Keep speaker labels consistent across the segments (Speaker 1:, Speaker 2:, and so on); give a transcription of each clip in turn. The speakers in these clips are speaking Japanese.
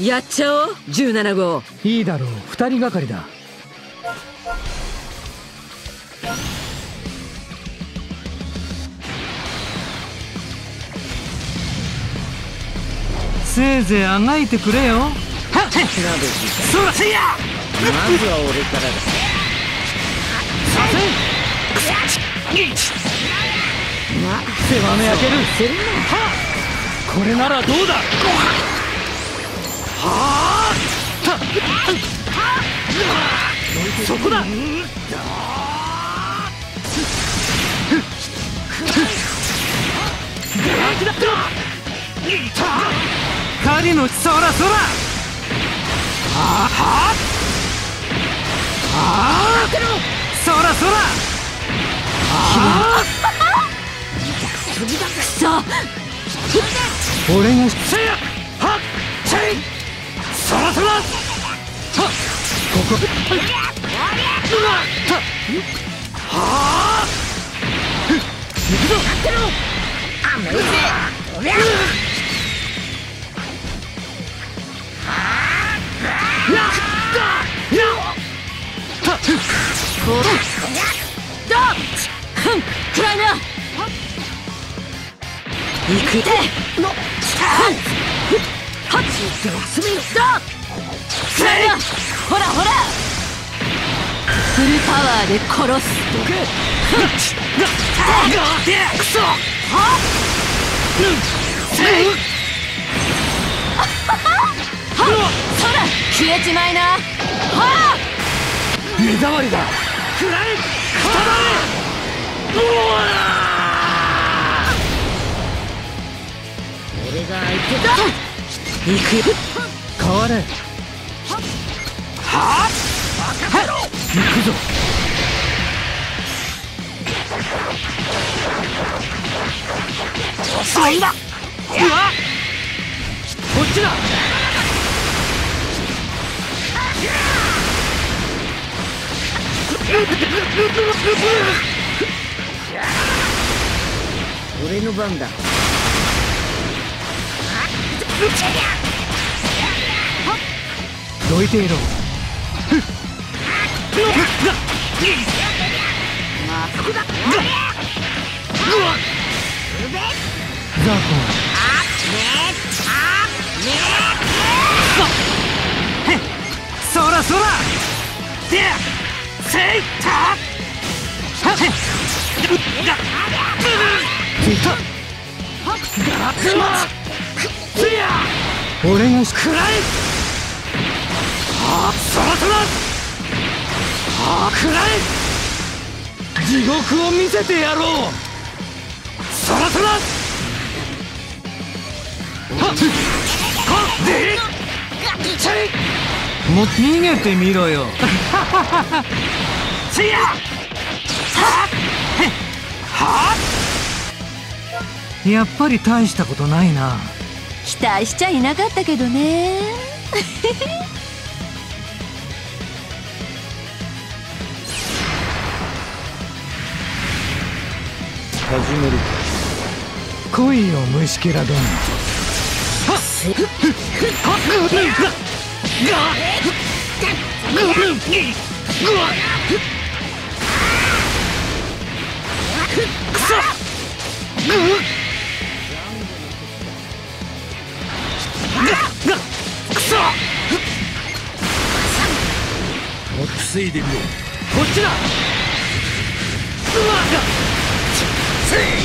Speaker 1: やっちゃおう。17号。
Speaker 2: いいだろう。二人がかりだ。せいぜいあがいてくれよ。はっ！そらせや
Speaker 1: まずは俺からだ
Speaker 2: させ
Speaker 1: ま
Speaker 2: 世話の焼ける。
Speaker 1: せるな。
Speaker 2: これならどうだ？そこだ。狩りの。そらそら。そらそら
Speaker 1: くそ
Speaker 2: 俺がせやそらそらはっここうわはあ行く。ぞ
Speaker 1: あめうぜおりゃ
Speaker 2: やっやっ
Speaker 1: こうだふんくらいな行くでのふんはっほらほら。フルパワーで殺す。
Speaker 2: どけい
Speaker 1: はそら消えちまいなはあ
Speaker 2: 目障りだくらえくたばれうわ
Speaker 1: 俺が相手だ行くよ。
Speaker 2: 変われ。はあ行くぞ。遅いだうわ。こっちだ。
Speaker 1: 俺の番だ
Speaker 2: どいていろ。ザコ。そらそらでせいた俺が食らえあそらそらはあ食らえ地獄を見せてやろう。そらそらはっ。はっ。でちゃいもう逃げてみろよ。せやはっ。やっぱり大したことないな。
Speaker 1: 期待しちゃいなかったけどね。
Speaker 2: 始める来いよ虫けらども防いでみろこっちだ。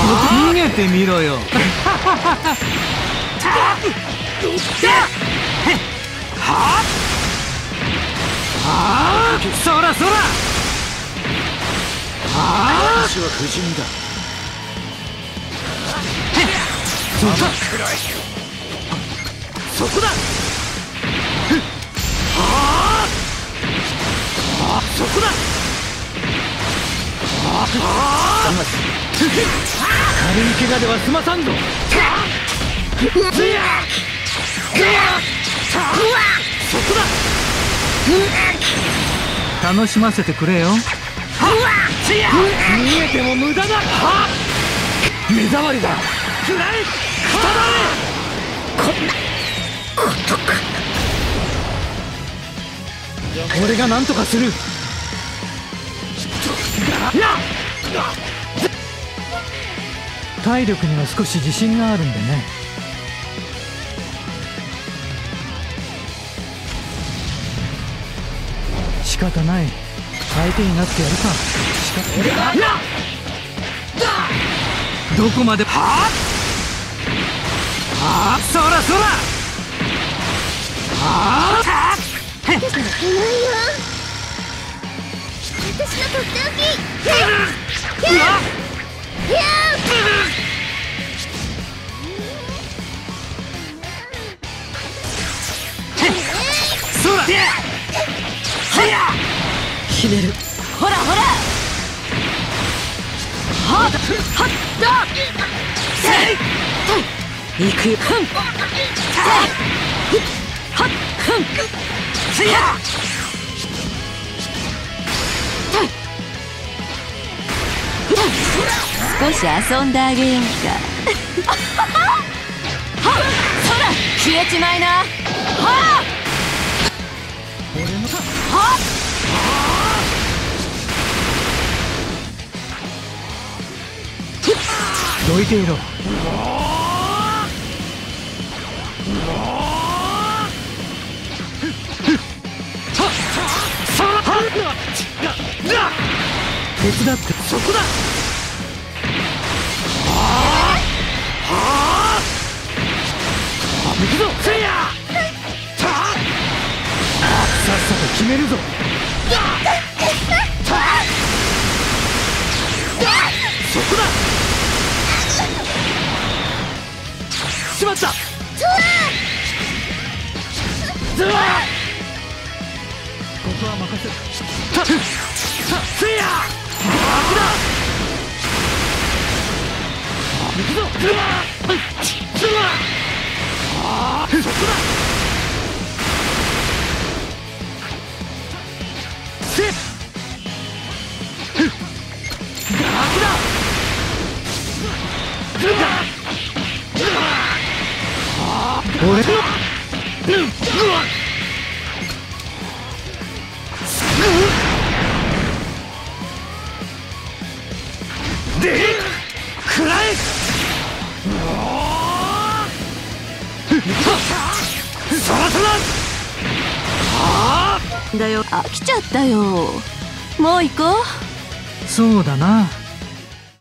Speaker 2: 逃げてみろよそらそら私は不死身だそそこだはあそこだ軽い怪我では済まさんぞ。そこだ
Speaker 3: 楽しませてくれよ。
Speaker 2: 逃げても無駄だ。は目障りだ。くらえこんなことか。俺が何とかする
Speaker 3: 体力には少し自信があるんでね。仕方ない。相手になってやるか。仕方ない。どこまで。はあ？そらそら。はあ？
Speaker 4: ひ
Speaker 1: ねる。ほらほら。はっはっだい。くよ。ふんはっふん。
Speaker 2: せや
Speaker 1: 少し遊んであげようか。はっそら消えちまいな。はっはっ。
Speaker 3: どいていろ。手伝って。
Speaker 2: そこだ行くぞ。せいや
Speaker 3: さっさと決めるぞ。
Speaker 2: そこだしまった。ずわ
Speaker 3: ここは任せ。る
Speaker 2: たたせいや楽だ行くぞ。ずわずわあーそこだせ楽だずわ
Speaker 3: 俺の
Speaker 2: でくらえそらそら
Speaker 1: だよ飽きちゃったよ。もう行こう。
Speaker 3: そうだな。